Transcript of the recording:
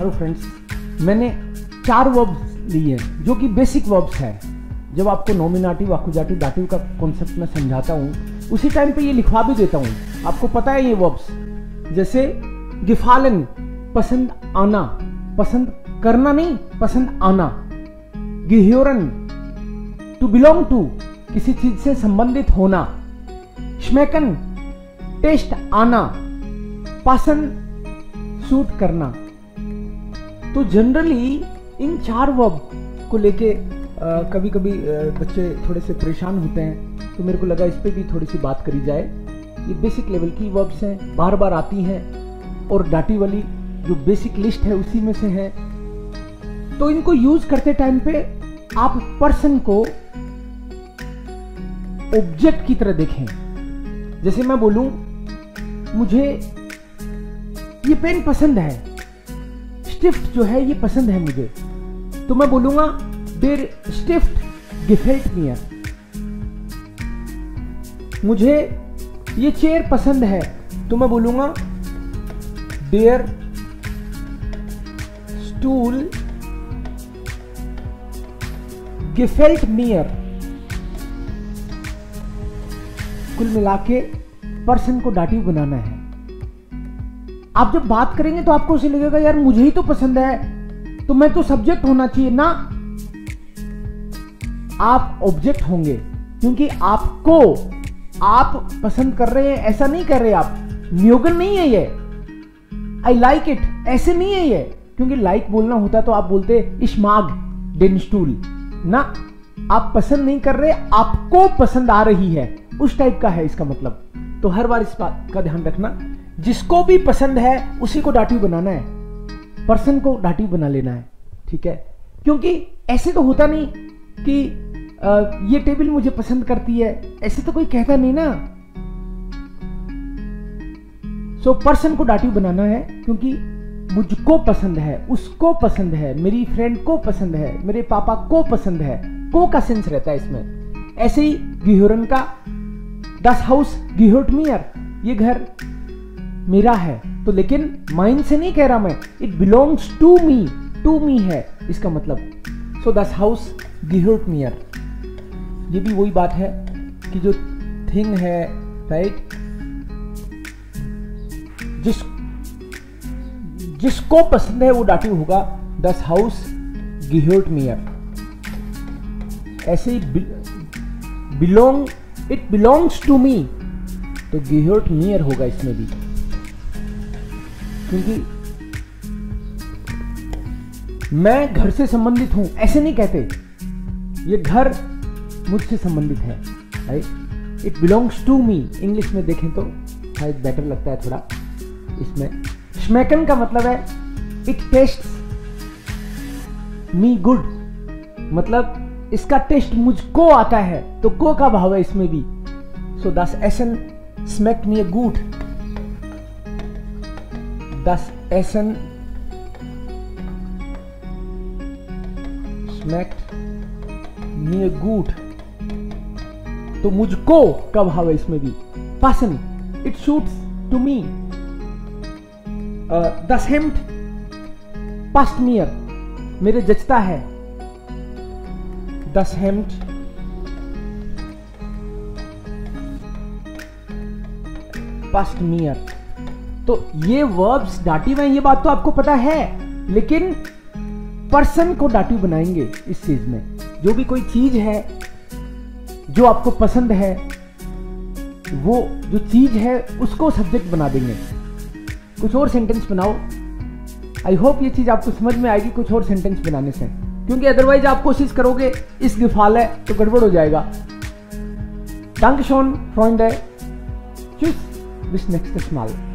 Hello friends मैंने चार verbs लिए हैं, जो कि बेसिक वर्ब्स है। जब आपको नॉमिनाटिव वाकुजाटिव दाटिव का कॉन्सेप्ट मैं समझाता हूँ, उसी टाइम पे ये लिखवा भी देता हूँ। आपको पता है ये वर्ब्स जैसे, गिफालन, पसंद आना, पसंद करना नहीं, पसंद आना। गिह्योरन टू बिलोंग टू किसी चीज़ से संबंधित होना। श्मेकन टेस्ट आना, पसंद सूट करना। तो जनरली इन चार वर्ब को लेके कभी कभी बच्चे थोड़े से परेशान होते हैं तो मेरे को लगा इस पर भी थोड़ी सी बात करी जाए। ये बेसिक लेवल की वर्ब्स हैं बार बार आती हैं, और डाटी वाली जो बेसिक लिस्ट है उसी में से है। तो इनको यूज़ करते टाइम पे आप पर्सन को ऑब्जेक्ट की तरह देखें। जैसे मैं बोलूँ, मुझे ये पेन पसंद है। स्टिफ्ट जो है ये पसंद है मुझे। तो मैं बोलूँगा, देर स्टिफ्ट गिफेल्ट मियर मुझे ये चेयर पसंद है। तो मैं बोलूँगा देयर स्टूल गिफेल्ट मियर कुल मिला के पर्सन को डाटिव बनाना है। आप जब बात करेंगे तो आपको उसे लगेगा, यार, मुझे ही तो पसंद है। तो मैं तो सब्जेक्ट होना चाहिए। ना। आप ऑब्जेक्ट होंगे, क्योंकि आपको आप पसंद कर रहे हैं, ऐसा नहीं कर रहे आप। न्योगन नहीं है ये। आई लाइक इट ऐसे नहीं है ये। क्योंकि लाइक like बोलना होता तो आप बोलते इश्माग डेनस्टूल ना। आप पसंद नहीं कर रहे, आपको पसंद आ रही है। उस टाइप का है इसका मतलब। तो हर बार इस बात का ध्यान रखना। जिसको भी पसंद है उसी को डाटिव बनाना है। पर्सन को डाटिव बना लेना है ठीक है? क्योंकि ऐसे तो होता नहीं कि आ, ये टेबल मुझे पसंद करती है। ऐसे तो कोई कहता नहीं ना। सो so, पर्सन को डाटिव बनाना है क्योंकि मुझको पसंद है उसको पसंद है मेरी फ्रेंड को पसंद है मेरे पापा को पसंद है। को का सेंस रहता है इसमें। ऐसे ही गिहोरन का दस हाउस गिहोट मियर ये घर। मेरा है। तो लेकिन माइंड से नहीं कह रहा मैं। It belongs to me to me है। इसका मतलब। सो दस हाउस गिहोट मियर ये भी वही बात है कि जो थिंग है राइट जिस, जिसको पसंद है वो डाटी होगा। दस हाउस गिहोट मियर ऐसे ही belong it belongs to me तो गिहोट मियर होगा इसमें भी। क्योंकि मैं घर से संबंधित हूँ, ऐसे नहीं कहते। ये घर मुझसे संबंधित है right it belongs to me English में देखें तो शायद बेटर लगता है थोड़ा। इसमें स्मैकन का मतलब है इट टेस्ट मी गुड मतलब इसका टेस्ट मुझको आता है तो को का भाव है इसमें भी। सो दस एसन स्मैक मी ए गुड das Essen schmeckt mir gut. तो मुझको कब भाव है इसमें भी? पासन इट शूट्स टू मी दस हेम्ट पास्ट मियर मेरे जचता है। दस हेम्ट पास्ट मियर तो ये वर्ब्स डाटिव हैं ये बात तो आपको पता है लेकिन पर्सन को डाटिव बनाएँगे इस चीज़ में। जो भी कोई चीज़ है जो आपको पसंद है वो जो चीज़ है उसको सब्जेक्ट बना देंगे। कुछ और सेंटेंस बनाओ। आई होप ये चीज़ आपको समझ में आएगी कुछ और सेंटेंस बनाने से। क्योंकि अदरवाइज़ आप कोशिश करोगे इस गिफाल है तो गड़बड़ हो जाएगा। Dankeschön, Freunde. Tschüss, bis nächstes Mal.